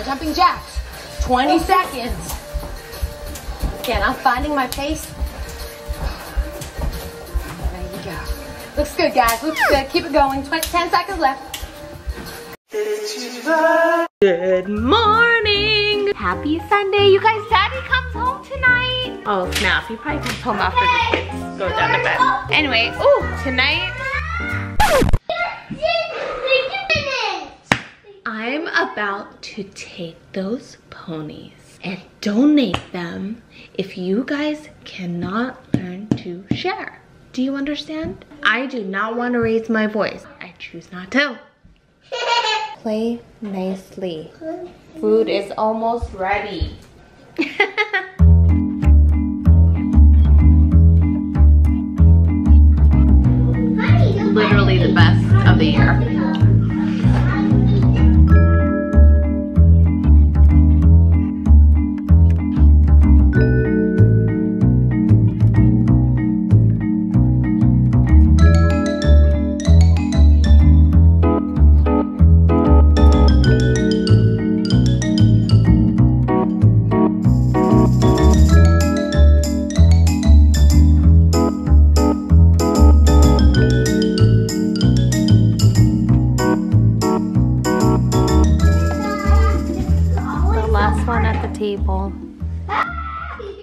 on, jumping jacks. 20 seconds. Again, I'm finding my pace. There you go. Looks good, guys. Looks good. Keep it going. 20, 10 seconds left. Good morning. Happy Sunday. You guys, Daddy comes home tonight. Oh, snap. He probably comes home after the kids go down to bed. Anyway, oh, tonight. About to take those ponies and donate them if you guys cannot learn to share. Do you understand? I do not want to raise my voice. I choose not to. Play nicely. Food is almost ready. table.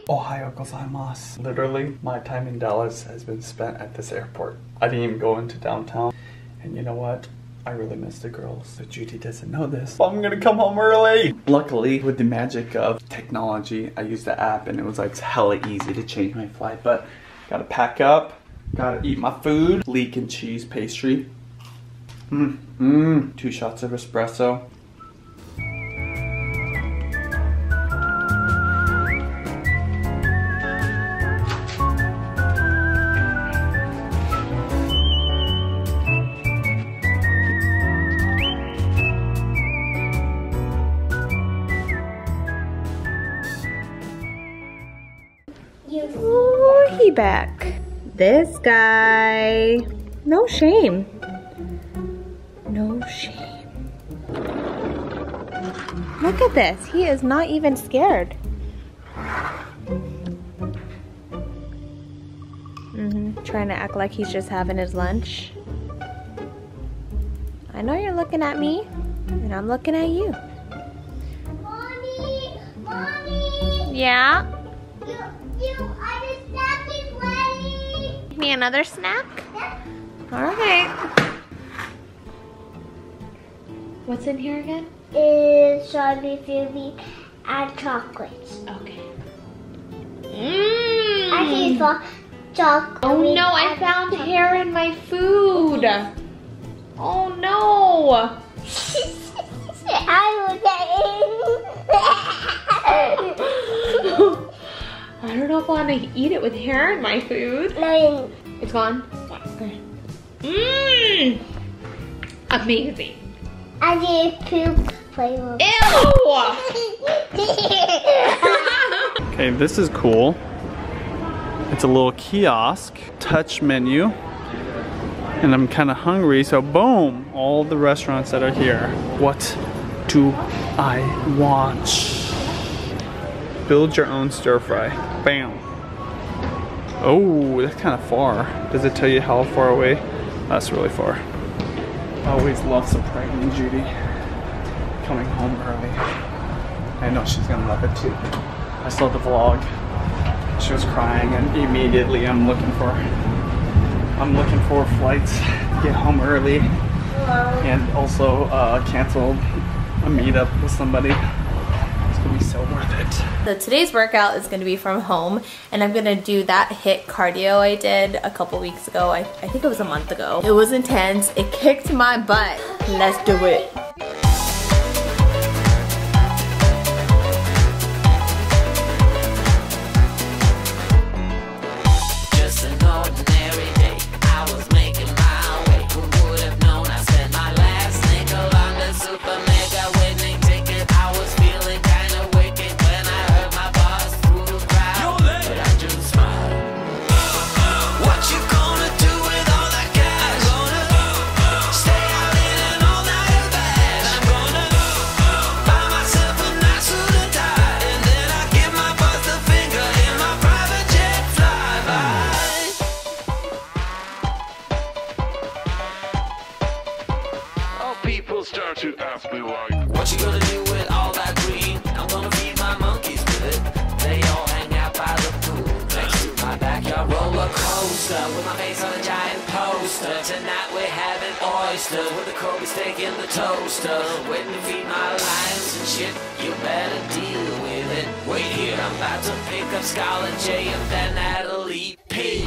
Ohayo gozaimasu. Literally, my time in Dallas has been spent at this airport. I didn't even go into downtown. And you know what? I really miss the girls. But Judy doesn't know this. I'm gonna come home early. Luckily, with the magic of technology, I used the app and it was like hella easy to change my flight. But gotta pack up, gotta eat my food. Leek and cheese pastry. Mmm, mmm. Two shots of espresso. Back. This guy. No shame. No shame. Look at this. He is not even scared. Mm -hmm. Trying to act like he's just having his lunch. I know you're looking at me, and I'm looking at you. Mommy! Mommy! Yeah? Me another snack? Alright. What's in here again? Is strawberry fluffy and chocolates. Okay. Mmm. I see chocolate. Oh no, I found chocolate. hair in my food. Oh no. I don't know if I want to eat it with hair in my food. No. It's gone? Okay. Mmm! Amazing. I did poop flavor. Ew! okay, this is cool. It's a little kiosk, touch menu. And I'm kind of hungry, so boom, all the restaurants that are here. What do I want? Build your own stir fry. Bam. Oh, that's kind of far. Does it tell you how far away? That's really far. I always love surprising Judy. Coming home early. I know she's gonna love it too. I saw the vlog. She was crying and immediately I'm looking for I'm looking for flights to get home early and also uh, canceled a meetup with somebody gonna be so worth it. So today's workout is gonna be from home and I'm gonna do that HIIT cardio I did a couple weeks ago. I, I think it was a month ago. It was intense. It kicked my butt. Let's do it. me What you gonna do with all that green? I'm gonna feed my monkeys good. They all hang out by the pool next to my backyard roller coaster with my face on a giant poster. Tonight we're having oysters with a Kobe steak in the toaster. Waiting to feed my lions and shit. You better deal with it. Wait here, I'm about to pick up Scarlett J and then Natalie P.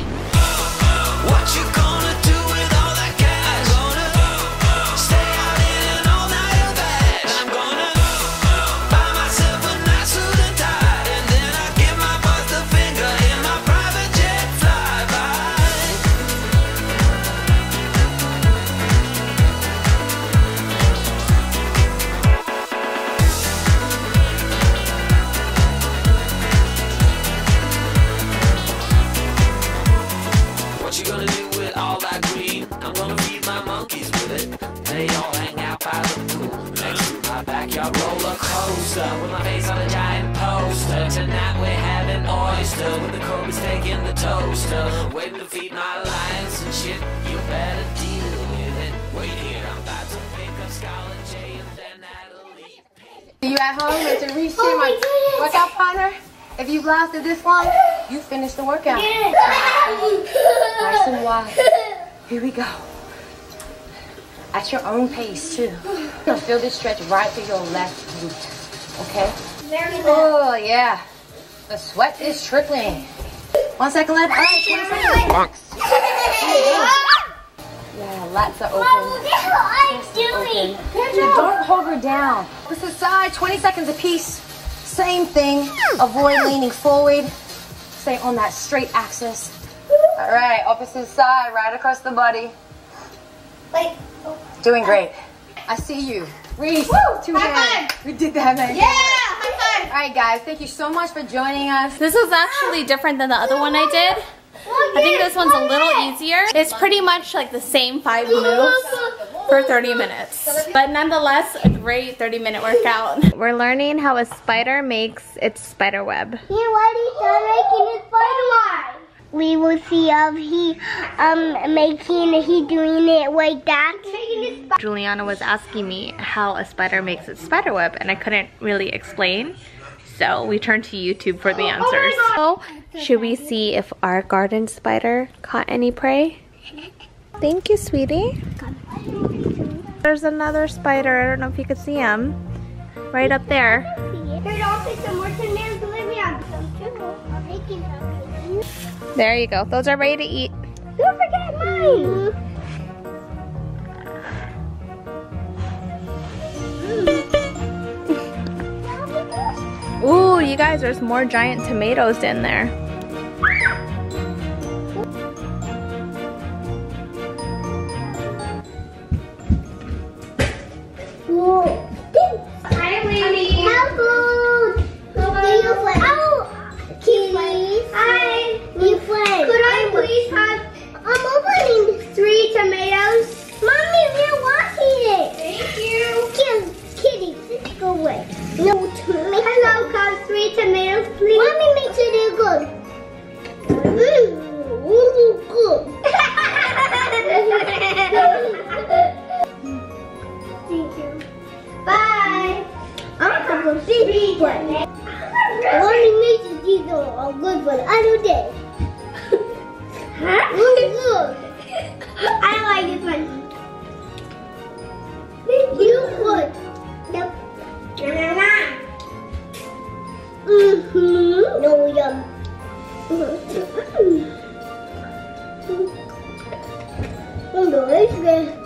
coaster with my face on a giant poster. Tonight we're having oyster with the Kobe steak in the toaster. Waiting to feed my lions and shit. You better deal with it. Wait here, I'm about to pick up Scarlett J and then Natalie. You at home with your reach Oh my my goodness. workout partner? If you've lasted this long, you finished the workout. Nice and wide. Here we go. At your own pace too. Now feel this stretch right through your left glute. Okay? Oh yeah. The sweat is trickling. One second left. All right, 20 seconds. Yeah, lats are open. doing? And don't hold her down. Opposite side, 20 seconds apiece. Same thing. Avoid leaning forward. Stay on that straight axis. All right, opposite side, right across the body. Wait. Doing great. I see you. Reese, two high hands. We did that, man. Yeah, high five. All right, guys, thank you so much for joining us. This was actually ah. different than the other one I did. I think this one's a little easier. It's pretty much like the same five moves for 30 minutes. But nonetheless, a great 30 minute workout. We're learning how a spider makes its spider web. He already done making his spider We will see of he um making he doing it like that. Julianna was asking me how a spider makes its spider web and I couldn't really explain. So we turned to YouTube for the answers. So should we see if our garden spider caught any prey? Thank you, sweetie. There's another spider. I don't know if you could see him. Right up there. There's also some more tomatoes. Let me have some too. I'm making some. There you go. Those are ready to eat. Don't forget mine. Ooh, you guys, there's more giant tomatoes in there. Good one. I do this. Huh? Really good. I like this one. You good. Yep. Mm-hmm. No yum. Mm. Delicious.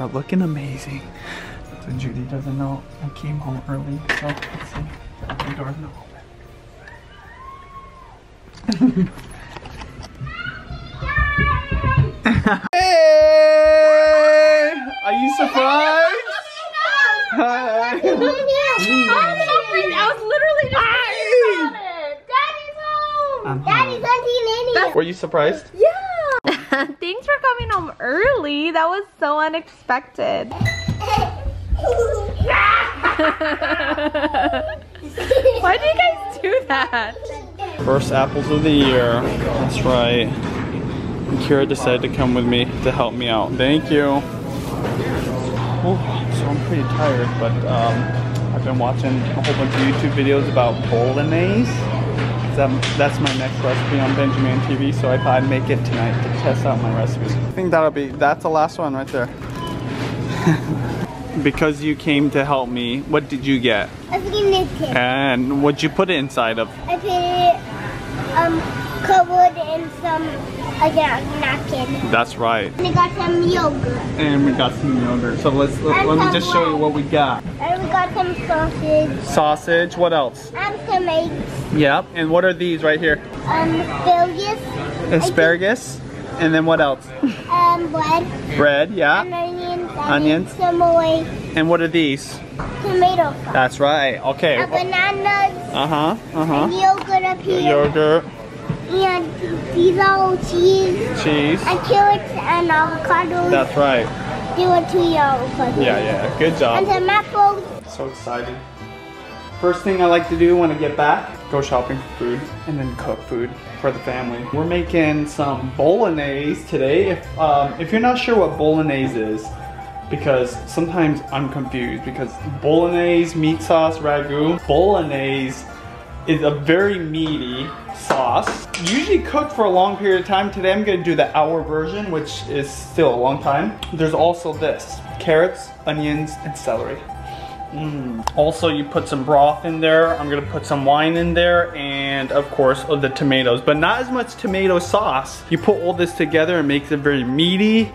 Are looking amazing. So Judy doesn't know I came home early, so let's see. The door's not open. hey! Are you surprised? Hi! I was literally just Daddy's home! I'm Daddy's home. hunting Annie. Were you surprised? Yeah. Thanks for coming home early. That was so unexpected. Why did you guys do that? First apples of the year. That's right. Keira decided to come with me to help me out. Thank you. Oh, so I'm pretty tired, but um, I've been watching a whole bunch of YouTube videos about bolognese. That, that's my next recipe on BenjiManTV, so I thought I'd make it tonight to test out my recipe. I think that'll be, that's the last one right there. because you came to help me, what did you get? I forget it. And what'd you put it inside of? I put it um covered in some again napkin. That's right. And I got some yogurt. And we got some yogurt. So let's let, let me just show you what we got. And some sausage. Sausage, what else? And some eggs. Yep. And what are these right here? Um asparagus. Asparagus. And then what else? Um bread. Bread, yeah. And onions. and Onions. Some more And what are these? tomato sauce. That's right. Okay. And bananas. Uh-huh. Uh-huh. yogurt up here. Yogurt, And these are cheese. cheese. And carrots and avocados. That's right. They were two avocados. Yeah, yeah. Good job. And job. tomatoes. So excited. First thing I like to do when I get back, go shopping for food and then cook food for the family. We're making some bolognese today. If, um, if you're not sure what bolognese is, because sometimes I'm confused because bolognese, meat sauce, ragu, bolognese is a very meaty sauce. Usually cooked for a long period of time. Today I'm gonna do the hour version, which is still a long time. There's also this, carrots, onions, and celery. Mm. Also, you put some broth in there. I'm gonna put some wine in there, and of course, oh, the tomatoes, but not as much tomato sauce. You put all this together and makes it very meaty,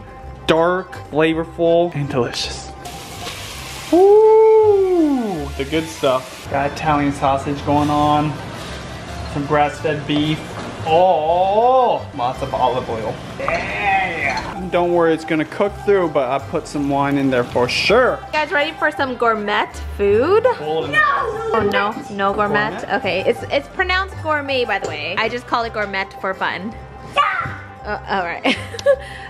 dark, flavorful, and delicious. Ooh, the good stuff. Got Italian sausage going on, some grass-fed beef. Oh, lots of olive oil. Yeah. Don't worry, it's gonna cook through, but I put some wine in there for sure. You guys ready for some gourmet food? Bolognese. Oh no, no gourmet? Gourmet? Okay, it's it's pronounced gourmet by the way. I just call it gourmet for fun. Uh, all right.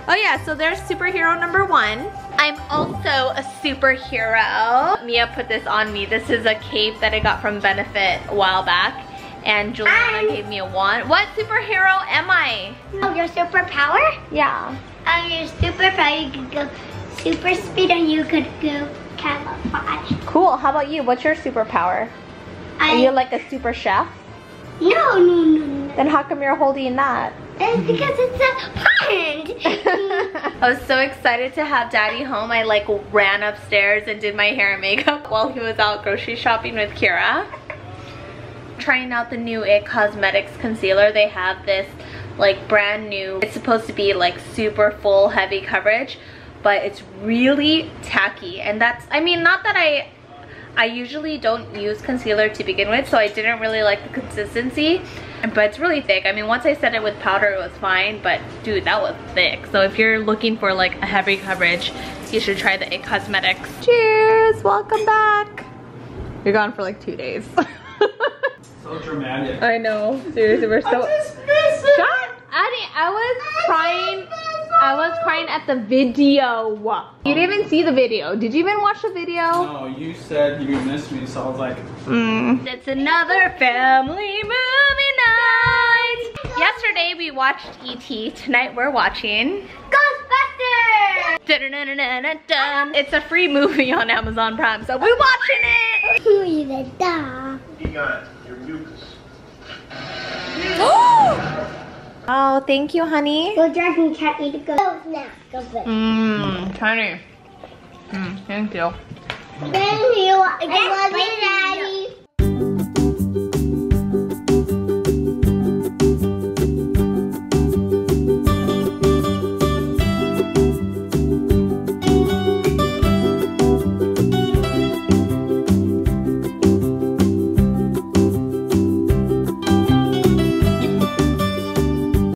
oh yeah, so there's superhero number one. I'm also a superhero. Miya put this on me. This is a cape that I got from Benefit a while back. And Julianna I'm- gave me a wand. What superhero am I? Oh, your superpower? Yeah. Um, your superpower, you could go super speed and you could go camouflage. Cool. How about you? What's your superpower? I, Are you like a super chef? no, no, no, no. Then how come you're holding that? It's because it's a pond. I was so excited to have daddy home. I like ran upstairs and did my hair and makeup while he was out grocery shopping with Keira. Trying out the new IT Cosmetics concealer. They have this like brand new, it's supposed to be like super full heavy coverage, but it's really tacky. And that's, I mean, not that I I usually don't use concealer to begin with, so I didn't really like the consistency, but it's really thick. I mean, once I set it with powder, it was fine, but dude, that was thick. So if you're looking for like a heavy coverage, you should try the IT Cosmetics. Cheers, welcome back. You're gone for like two days. So dramatic. I know, seriously, we're so. Shut, Addie, I was crying. I was crying at the video. You didn't even see the video. Did you even watch the video? No, you said you missed me, so I was like, mm. It's another family movie night. Yesterday we watched E.T. Tonight we're watching Ghostbusters! It's a free movie on Amazon Prime, so we're watching it. Who's the dog? Oh, thank you, honey. Well, Dragon Cat need to go. Go now. Go back. Mmm, honey. Mmm, thank you. Thank you. I love you,